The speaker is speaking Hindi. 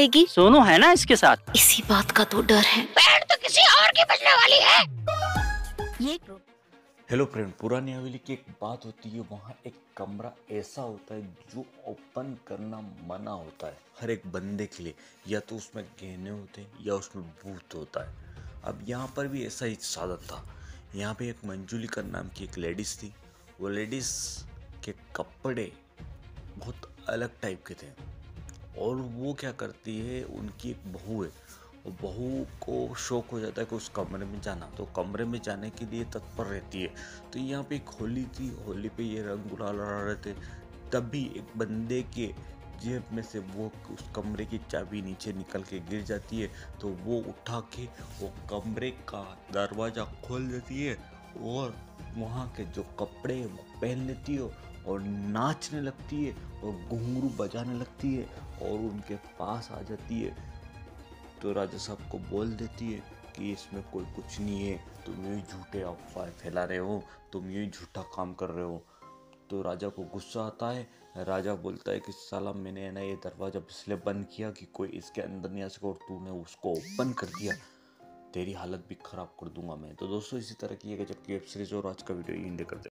रहेगी सोनू है ना इसके साथ? इसी बात का तो डर है। बैंड तो किसी और की बजने वाली है। ये हेलो फ्रेंड पुरानी हवेली की एक बात होती है वहाँ एक कमरा ऐसा होता है जो ओपन करना मना होता है हर एक बंदे के लिए। या तो उसमें गहने होते हैं या उसमें भूत होता है। अब यहाँ पर भी ऐसा ही साधन था। यहाँ पे एक मंजुलिका नाम की एक लेडीज़ थी। वो लेडीज़ के कपड़े बहुत अलग टाइप के थे। और वो क्या करती है, उनकी एक बहू है। और बहू को शौक हो जाता है कि उस कमरे में जाना। तो कमरे में जाने के लिए तत्पर रहती है। तो यहाँ पे एक होली थी, होली पे ये रंग गुलाल लड़ा रहे थे। तभी एक बंदे के जेब में से वो उस कमरे की चाबी नीचे निकल के गिर जाती है। तो वो उठा के वो कमरे का दरवाज़ा खोल देती है और वहाँ के जो कपड़े वो पहन लेती है और नाचने लगती है और घुंघरू बजाने लगती है और उनके पास आ जाती है। तो राजा साहब को बोल देती है कि इसमें कोई कुछ नहीं है। तुम ये झूठे अफवाह फैला रहे हो, तुम ये झूठा काम कर रहे हो। तो राजा को गुस्सा आता है। राजा बोलता है कि, साला, मैंने ना ये दरवाज़ा इसलिए बंद किया कि कोई इसके अंदर नहीं आ सके और तूने उसको ओपन कर दिया। तेरी हालत भी ख़राब कर दूँगा मैं। तो दोस्तों, इसी तरह की एक गजब की वेब सीरीज़ और आज का वीडियो इंड दे